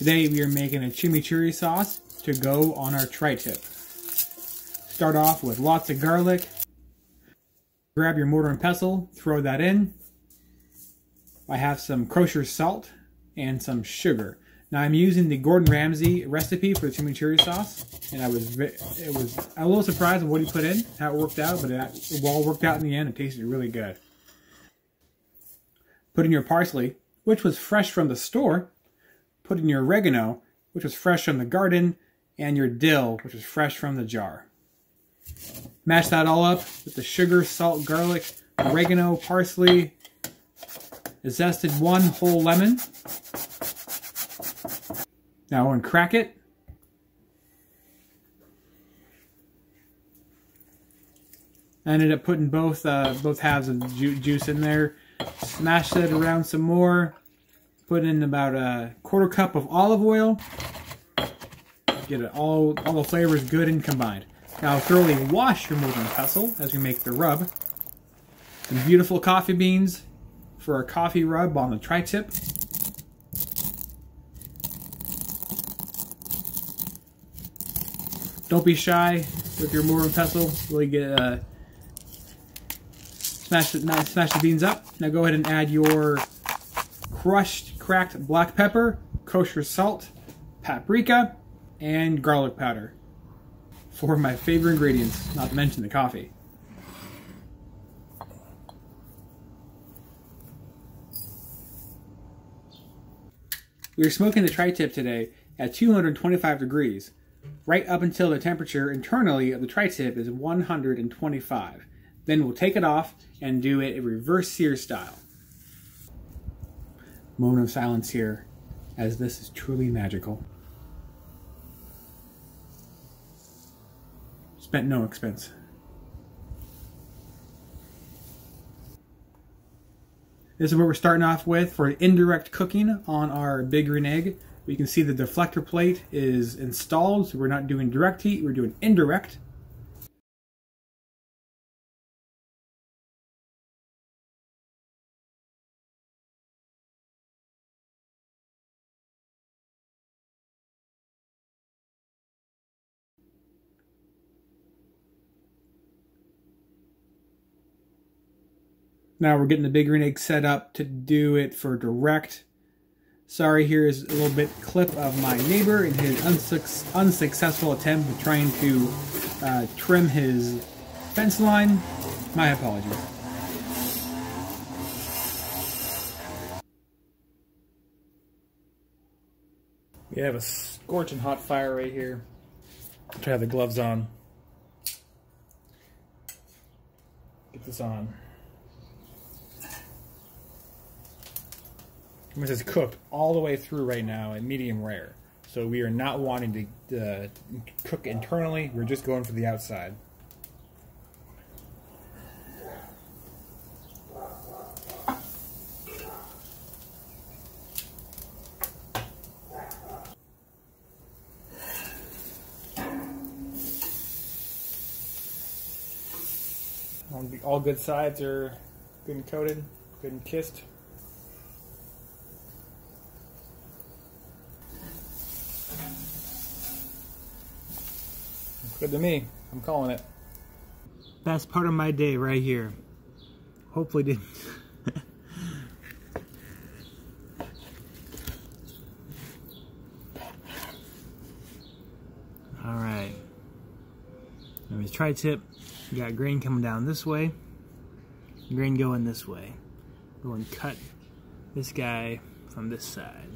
Today we are making a chimichurri sauce to go on our tri-tip. Start off with lots of garlic. Grab your mortar and pestle, throw that in. I have some kosher salt and some sugar. Now I'm using the Gordon Ramsay recipe for the chimichurri sauce, and I was it was a little surprised at what he put in, how it worked out, but it, all worked out in the end. It tasted really good. Put in your parsley, which was fresh from the store, Put in your oregano, which was fresh from the garden, and your dill, which was fresh from the jar. Mash that all up with the sugar, salt, garlic, oregano, parsley, zested one whole lemon. Now to crack it. I ended up putting both uh, both halves of ju juice in there. Smash it around some more. Put in about a quarter cup of olive oil. Get it all, all the flavors good and combined. Now thoroughly wash your and pestle as we make the rub. Some beautiful coffee beans for a coffee rub on the tri-tip. Don't be shy with your and pestle. Really get uh, smash the, smash the beans up. Now go ahead and add your crushed cracked black pepper, kosher salt, paprika, and garlic powder. Four of my favorite ingredients, not to mention the coffee. We are smoking the tri-tip today at 225 degrees, right up until the temperature internally of the tri-tip is 125. Then we'll take it off and do it a reverse sear style moment of silence here, as this is truly magical. Spent no expense. This is what we're starting off with for indirect cooking on our big green egg. We can see the deflector plate is installed, so we're not doing direct heat, we're doing indirect. Now we're getting the big egg set up to do it for direct. Sorry, here is a little bit clip of my neighbor in his unsuc unsuccessful attempt at trying to uh, trim his fence line. My apologies. We have a scorching hot fire right here. Try to have the gloves on. Get this on. This is cooked all the way through right now at medium rare. So we are not wanting to uh, cook internally, we're just going for the outside. All good sides are good and coated, good and kissed. Good to me. I'm calling it. Best part of my day right here. Hopefully didn't. All right. Let me tri-tip. Got grain coming down this way. Grain going this way. Go and cut this guy from this side.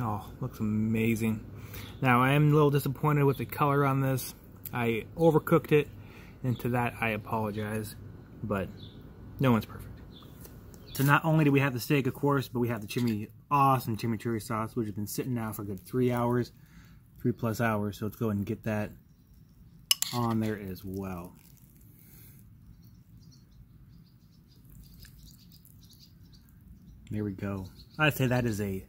Oh, looks amazing. Now, I am a little disappointed with the color on this. I overcooked it, and to that I apologize, but no one's perfect. So not only do we have the steak, of course, but we have the chimney awesome chimichurri sauce, which has been sitting now for good three hours, three plus hours. So let's go and get that on there as well. There we go. I'd say that is a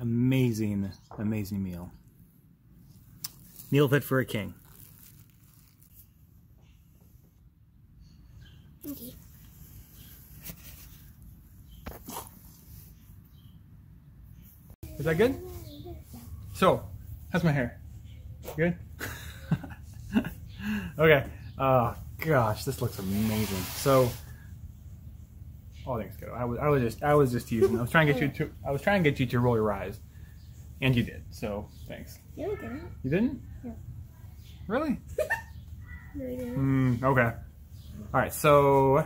amazing, amazing meal. Meal fit for a king. Is that good? So, how's my hair? Good? okay. Oh gosh, this looks amazing. So, oh, thanks, good. I was, I was just, I was just teasing. I was trying to get you to, I was trying to get you to roll your eyes, and you did. So, thanks. No, we didn't. You didn't? No. Really? No, didn't. Mm, okay. All right. So, you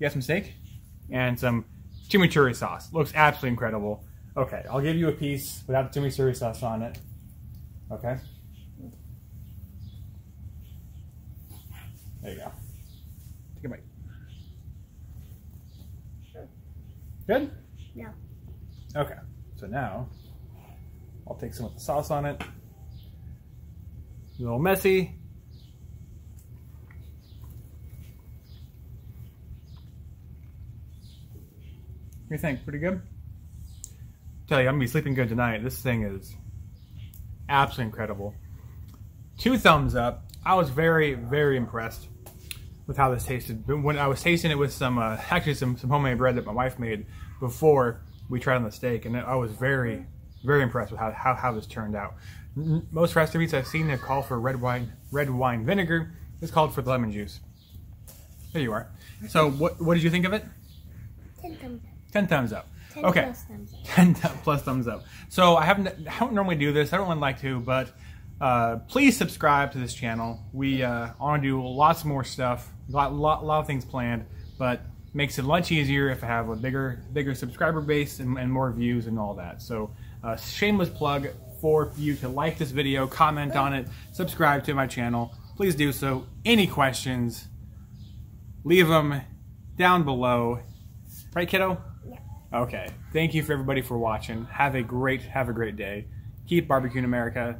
got some steak and some chimichurri sauce. Looks absolutely incredible. Okay, I'll give you a piece without the chimichurri sauce on it. Okay. There you go. Take a bite. Good? Yeah. Okay. So now I'll take some of the sauce on it. A little messy. What do you think? Pretty good? Tell you, I'm gonna be sleeping good tonight. This thing is absolutely incredible. Two thumbs up. I was very, very impressed with how this tasted. But When I was tasting it with some, uh, actually some, some homemade bread that my wife made before we tried on the steak, and I was very, very impressed with how, how, how this turned out. Most recipes I've seen have call for red wine, red wine vinegar. This called for the lemon juice. There you are. So, what, what did you think of it? Ten thumbs up. Ten thumbs up. Ten Okay. plus thumbs up. 10 th- plus thumbs up. So I haven't I don't normally do this. I don't really like to, but uh, please subscribe to this channel. We uh, want to do lots more stuff. A lot, lot, lot of things planned, but makes it much easier if I have a bigger bigger subscriber base and, and more views and all that. So uh, shameless plug for you to like this video, comment on it, subscribe to my channel. Please do so. Any questions, leave them down below. Right, kiddo? Yeah. Okay. Thank you for everybody for watching. Have a great have a great day. Keep barbecuing America.